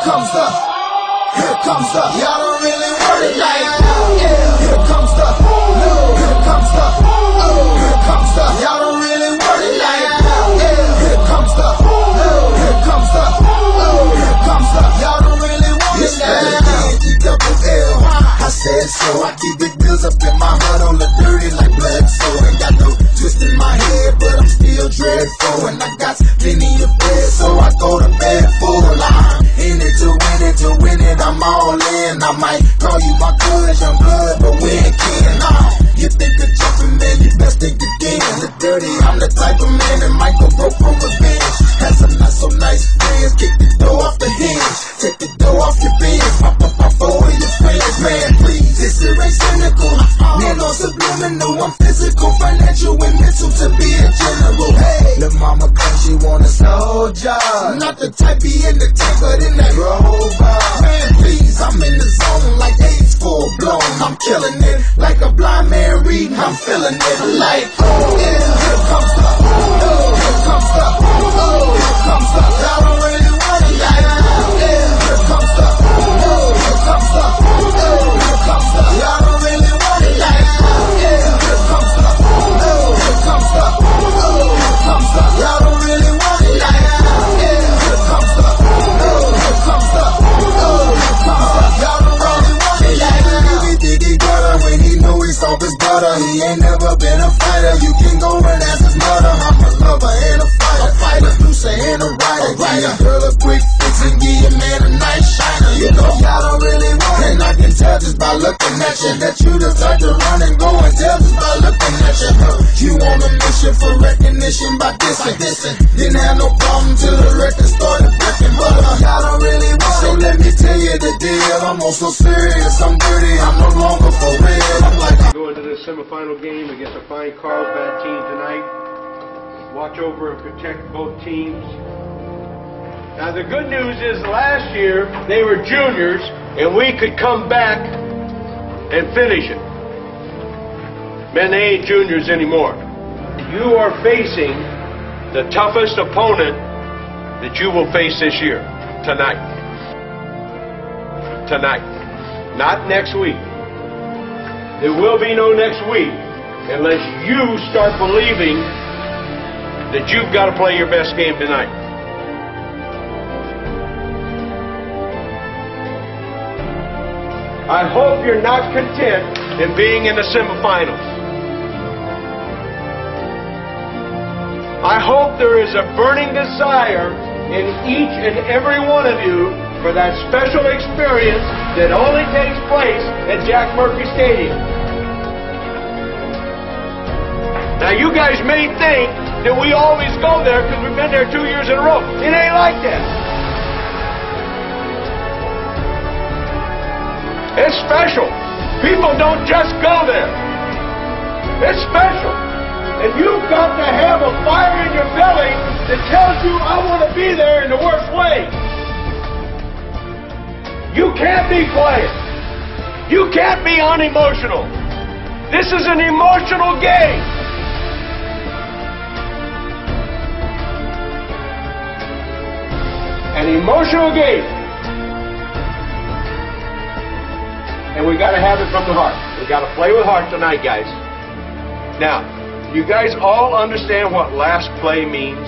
comes the, here comes the, y'all don't really want it like, yeah. Here comes the, here comes the, here comes the, y'all you my cuz, young blood, but we ain't kin. Nah, you think of jumping, man, you best think again. The dirty, I'm the type of man that might go broke from revenge. Had some not so nice friends, kick the door off the hinge, take the door off your bins, pop up my phone and your friends, man, please. This is ain't cynical, man, on subliminal, I'm physical, financial, and mental to be a general. Hey, the mama claims she want a soldier, not the type be in the tank, but in that rover. Killing it like a blind man reading. I'm feeling it like, oh here comes the, oh, here comes the, oh, here comes the. Y'all don't really ain't never been a fighter. You can go and ask his mother. I'm a lover and a fighter, a fighter, producer and a writer. Give your girl a quick fix and give your man a nice shiner. You know y'all don't really want it, and I can tell just by looking at you that you the type to run and go and tell just by looking at you. You on a mission for recognition by dissing, dissing. Didn't have no problem till the record started breaking, but uh, y'all don't really want it. So let me tell you the deal. I'm also serious. Against a fine Carlsbad team tonight. Watch over and protect both teams. Now the good news is last year they were juniors and we could come back and finish it. Men, they ain't juniors anymore. You are facing the toughest opponent that you will face this year, tonight. Tonight. Not next week. There will be no next week unless you start believing that you've got to play your best game tonight. I hope you're not content in being in the semifinals. I hope there is a burning desire in each and every one of you for that special experience that only takes place at Jack Murphy Stadium. Now, you guys may think that we always go there because we've been there two years in a row. It ain't like that. It's special. People don't just go there. It's special. And you've got to have a fire in your belly that tells you, I want to be there in the worst way. You can't be quiet. You can't be unemotional. This is an emotional game. An emotional game. And we got to have it from the heart. We got to play with heart tonight, guys. Now, you guys all understand what last play means?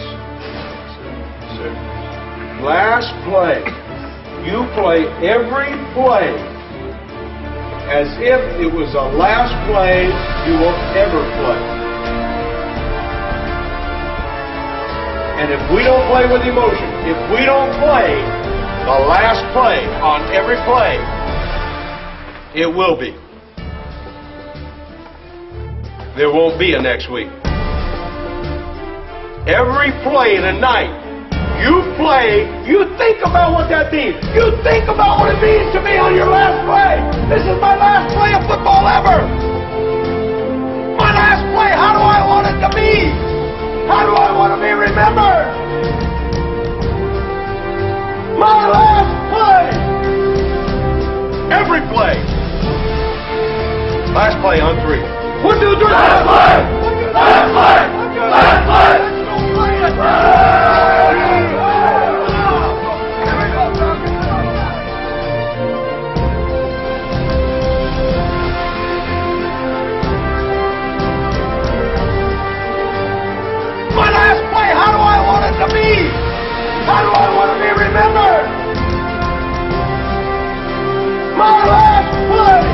Last play. You play every play as if it was the last play you will ever play. And if we don't play with emotion, if we don't play the last play on every play, it will be. There won't be a next week. Every play tonight, you play, you think about what that means. You think about what it means to me on your last play. This is my last play of football ever. My last play, how do I Last play on three. One, two, three. Last play! Last play! Last play! remember my last play.